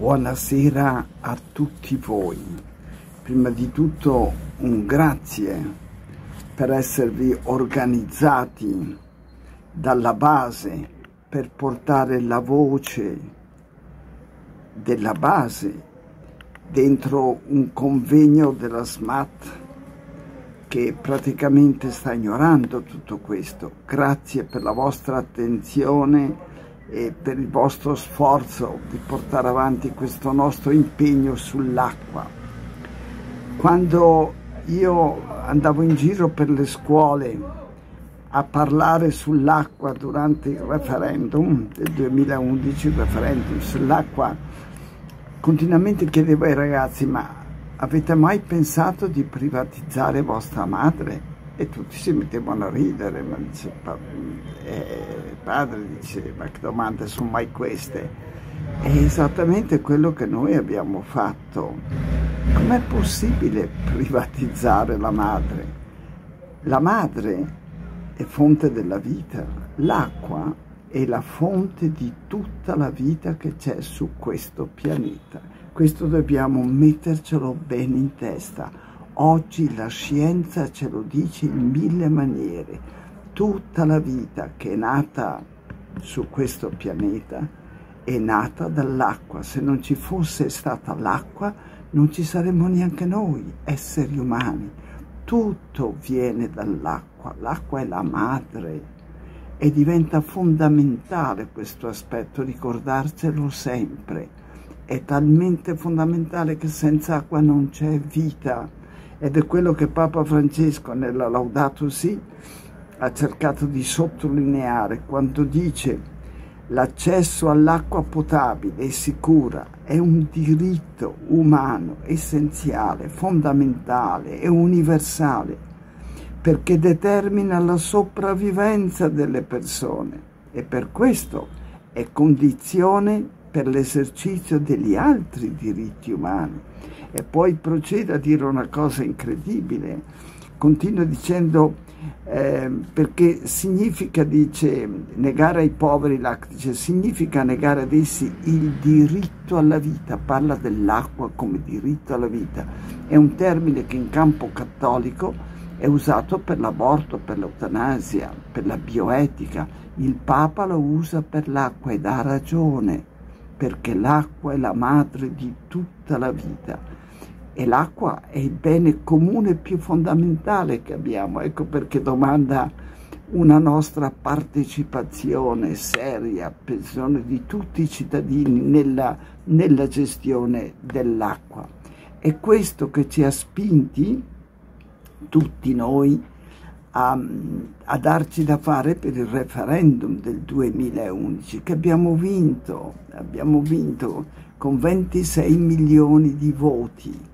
Buonasera a tutti voi. Prima di tutto un grazie per esservi organizzati dalla base per portare la voce della base dentro un convegno della SMAT che praticamente sta ignorando tutto questo. Grazie per la vostra attenzione e per il vostro sforzo di portare avanti questo nostro impegno sull'acqua. Quando io andavo in giro per le scuole a parlare sull'acqua durante il referendum del 2011, il referendum sull'acqua, continuamente chiedevo ai ragazzi ma avete mai pensato di privatizzare vostra madre? E tutti si mettevano a ridere, ma dice, eh, padre dice, ma che domande sono mai queste? È esattamente quello che noi abbiamo fatto. Com'è possibile privatizzare la madre? La madre è fonte della vita, l'acqua è la fonte di tutta la vita che c'è su questo pianeta. Questo dobbiamo mettercelo bene in testa Oggi la scienza ce lo dice in mille maniere. Tutta la vita che è nata su questo pianeta è nata dall'acqua. Se non ci fosse stata l'acqua non ci saremmo neanche noi, esseri umani. Tutto viene dall'acqua. L'acqua è la madre e diventa fondamentale questo aspetto, ricordarcelo sempre. È talmente fondamentale che senza acqua non c'è vita ed è quello che Papa Francesco nella Laudato Si ha cercato di sottolineare quando dice l'accesso all'acqua potabile e sicura è un diritto umano essenziale, fondamentale e universale perché determina la sopravvivenza delle persone. E per questo è condizione per l'esercizio degli altri diritti umani. E poi procede a dire una cosa incredibile, continua dicendo eh, perché significa, dice, negare ai poveri l'acqua, dice, significa negare ad essi il diritto alla vita, parla dell'acqua come diritto alla vita, è un termine che in campo cattolico è usato per l'aborto, per l'eutanasia, per la bioetica, il Papa lo usa per l'acqua ed ha ragione, perché l'acqua è la madre di tutta la vita e l'acqua è il bene comune più fondamentale che abbiamo. Ecco perché domanda una nostra partecipazione seria, pensione di tutti i cittadini nella, nella gestione dell'acqua. È questo che ci ha spinti, tutti noi, a, a, darci da fare per il referendum del 2011 che abbiamo vinto, abbiamo vinto con 26 milioni di voti.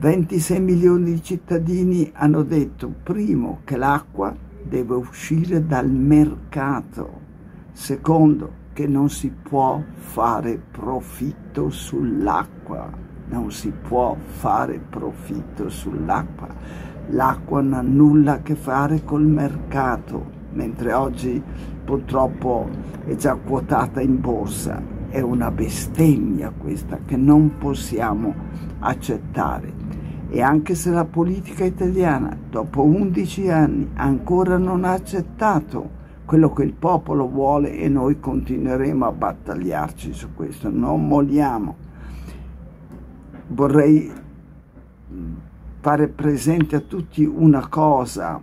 26 milioni di cittadini hanno detto, primo, che l'acqua deve uscire dal mercato, secondo, che non si può fare profitto sull'acqua, non si può fare profitto sull'acqua. L'acqua non ha nulla a che fare col mercato, mentre oggi purtroppo è già quotata in borsa. È una bestemmia questa che non possiamo accettare. E anche se la politica italiana, dopo 11 anni, ancora non ha accettato quello che il popolo vuole e noi continueremo a battagliarci su questo, non molliamo. Vorrei fare presente a tutti una cosa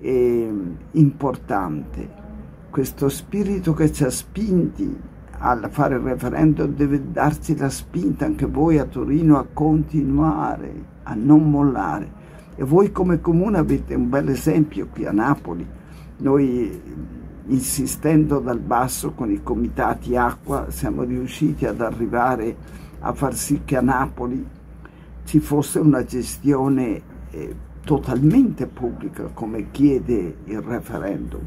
eh, importante, questo spirito che ci ha spinti a fare il referendum deve darci la spinta anche voi a Torino a continuare a non mollare. E voi come comune avete un bel esempio qui a Napoli. Noi insistendo dal basso con i comitati acqua siamo riusciti ad arrivare a far sì che a Napoli ci fosse una gestione eh, totalmente pubblica come chiede il referendum.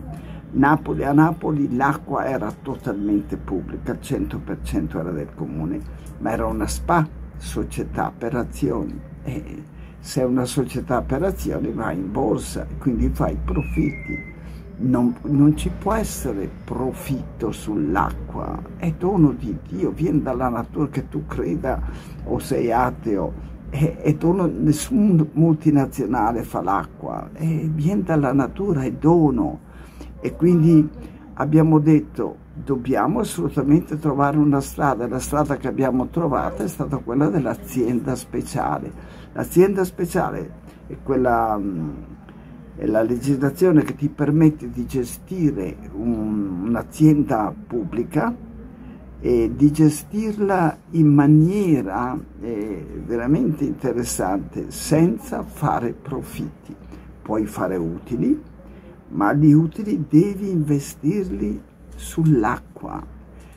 Napoli, a Napoli l'acqua era totalmente pubblica, il 100% era del comune, ma era una SPA, società per azioni e se è una società per azioni va in borsa, quindi fa i profitti. non, non, ci può essere profitto sull'acqua, è dono di Dio, viene dalla natura che tu creda o sei ateo, è, è dono, nessun multinazionale fa l'acqua, viene dalla natura, è dono. E quindi abbiamo detto dobbiamo assolutamente trovare una strada, la strada che abbiamo trovato è stata quella dell'azienda speciale. L'azienda speciale è quella è la legislazione che ti permette di gestire un, un'azienda pubblica e di gestirla in maniera eh, veramente interessante senza fare profitti. Puoi fare utili, ma gli utili devi investirli sull'acqua.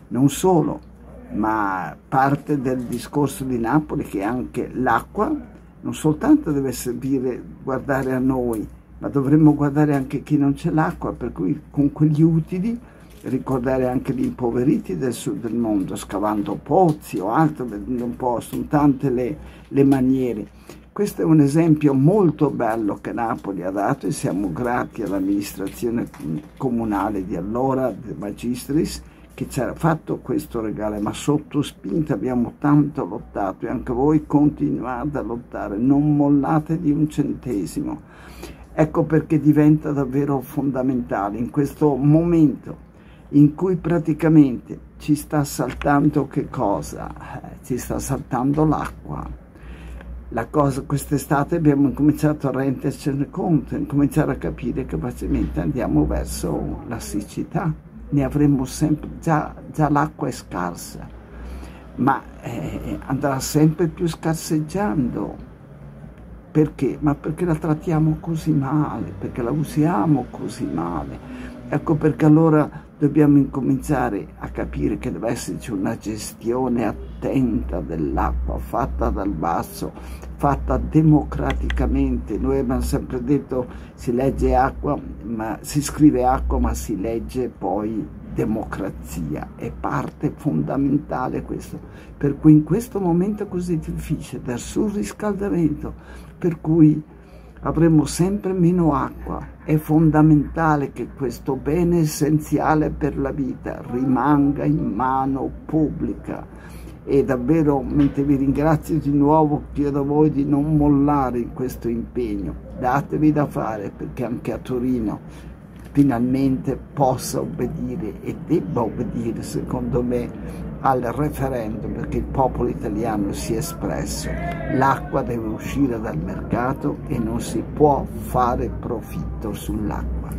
Non solo, ma parte del discorso di Napoli che anche l'acqua non soltanto deve servire guardare a noi, ma dovremmo guardare anche chi non c'è l'acqua, per cui con quegli utili ricordare anche gli impoveriti del sud del mondo, scavando pozzi o altro, vedendo un po', sono tante le, le maniere. Questo è un esempio molto bello che Napoli ha dato e siamo grati all'amministrazione comunale di allora, De Magistris, che ci ha fatto questo regalo, ma sotto spinta abbiamo tanto lottato e anche voi continuate a lottare, non mollate di un centesimo. Ecco perché diventa davvero fondamentale in questo momento in cui praticamente ci sta saltando che cosa? Eh, ci sta saltando l'acqua la cosa, quest'estate abbiamo cominciato a rendercene conto, a cominciare a capire che facilmente andiamo verso la siccità, ne avremo sempre, già, già l'acqua è scarsa, ma eh, andrà sempre più scarseggiando. Perché? Ma perché la trattiamo così male, perché la usiamo così male. Ecco perché allora dobbiamo incominciare a capire che deve esserci una gestione attenta dell'acqua, fatta dal basso, fatta democraticamente. Noi abbiamo sempre detto si legge acqua, ma si scrive acqua, ma si legge poi democrazia. È parte fondamentale questo. Per cui in questo momento così difficile, del surriscaldamento, per cui avremo sempre meno acqua. È fondamentale che questo bene essenziale per la vita rimanga in mano pubblica e davvero mentre vi ringrazio di nuovo chiedo a voi di non mollare in questo impegno, datevi da fare perché anche a Torino finalmente possa obbedire e debba obbedire secondo me al referendum perché il popolo italiano si è espresso. L'acqua deve uscire dal mercato e non si può fare profitto sull'acqua.